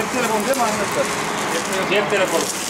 cep telefonu değil mi Ahmet Bey? Cep telefonu.